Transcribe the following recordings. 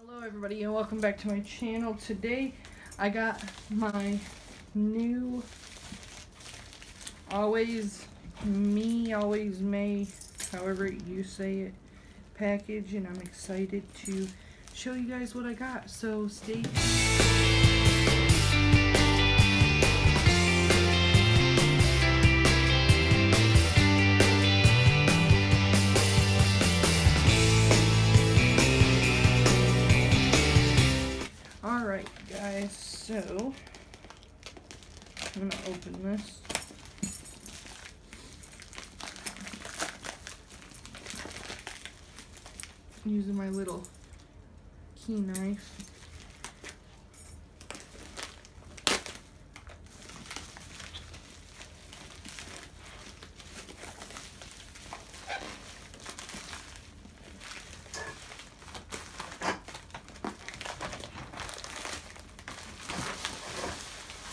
Hello everybody and welcome back to my channel. Today I got my new always me always may however you say it package and I'm excited to show you guys what I got. So stay Alright guys, so I'm gonna open this. Using my little key knife.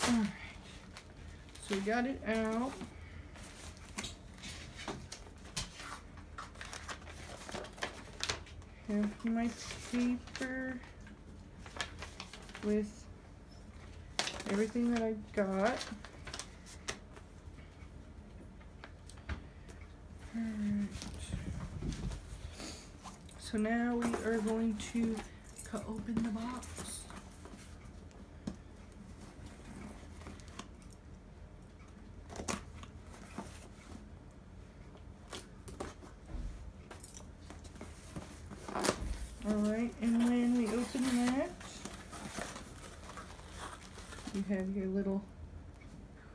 So we got it out. Have my paper with everything that I got. Alright. So now we are going to cut open the box. Alright, and when we open that, you have your little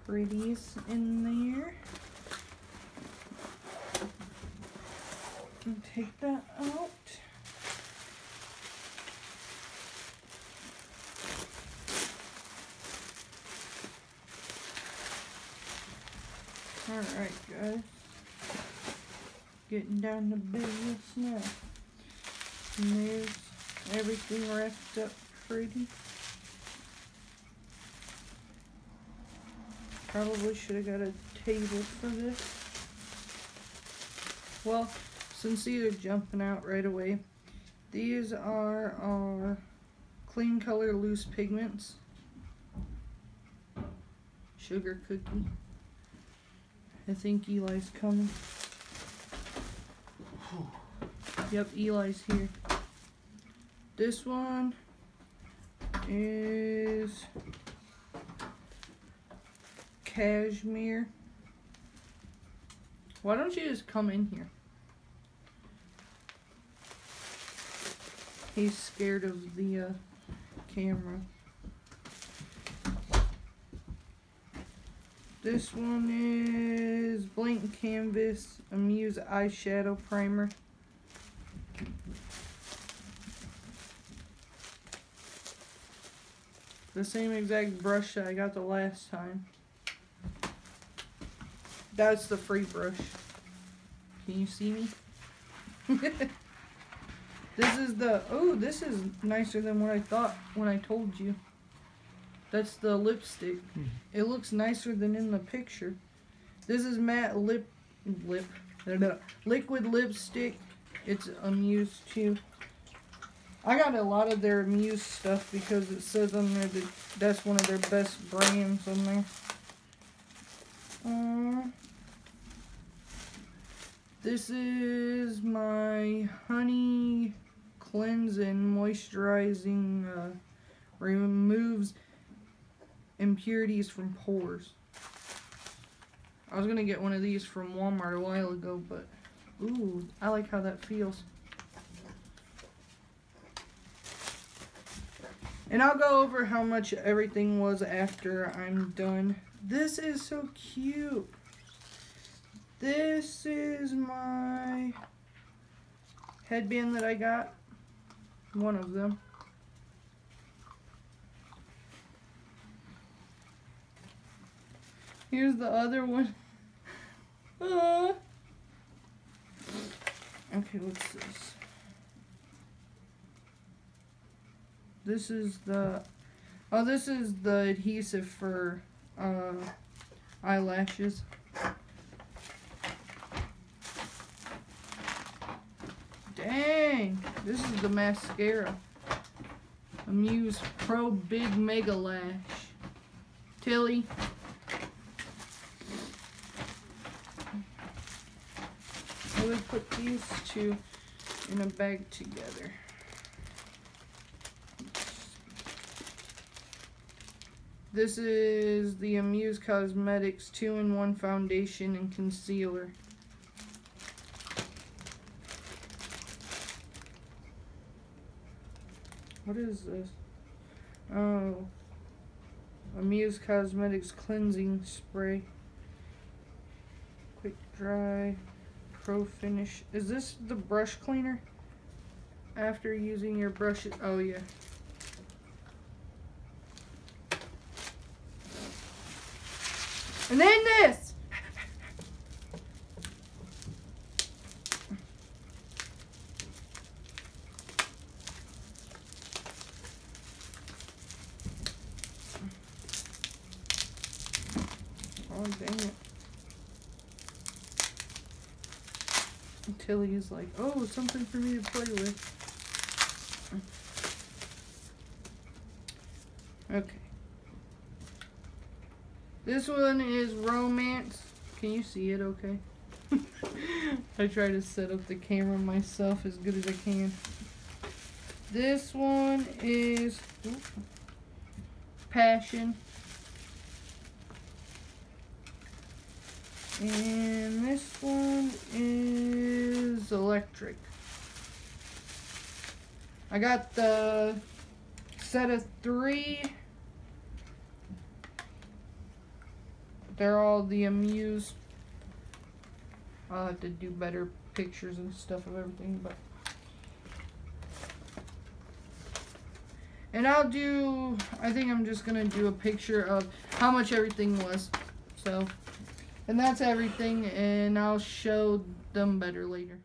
pretties in there. And take that out. Alright guys, getting down to business now. And there's everything wrapped up pretty. Probably should have got a table for this. Well, since these are jumping out right away, these are our clean color loose pigments. Sugar cookie. I think Eli's coming. Yep, Eli's here. This one is cashmere. Why don't you just come in here? He's scared of the uh, camera. This one is Blank Canvas Amuse Eyeshadow Primer. The same exact brush that I got the last time. That's the free brush. Can you see me? this is the, oh, this is nicer than what I thought when I told you. That's the lipstick. Hmm. It looks nicer than in the picture. This is matte lip, lip, liquid lipstick. It's Amuse too. I got a lot of their Muse stuff because it says on there that that's one of their best brands on there. Uh, this is my Honey Cleanse and Moisturizing uh, removes impurities from pores. I was gonna get one of these from Walmart a while ago, but ooh, I like how that feels. And I'll go over how much everything was after I'm done. This is so cute. This is my headband that I got. One of them. Here's the other one. Ah. Okay, what's this? This is the, oh, this is the adhesive for uh, eyelashes. This is the mascara. Amuse Pro Big Mega Lash. Tilly. I would put these two in a bag together. This is the Amuse Cosmetics 2-in-1 Foundation and Concealer. What is this? Oh. Amuse Cosmetics Cleansing Spray. Quick Dry. Pro Finish. Is this the brush cleaner? After using your brushes. Oh, yeah. And then this. Oh, dang it. Tilly is like, oh, something for me to play with. Okay. This one is romance. Can you see it okay? I try to set up the camera myself as good as I can. This one is passion. And this one is electric. I got the set of three They're all the Amuse. I'll have to do better pictures and stuff of everything, but. And I'll do, I think I'm just going to do a picture of how much everything was. So, and that's everything, and I'll show them better later.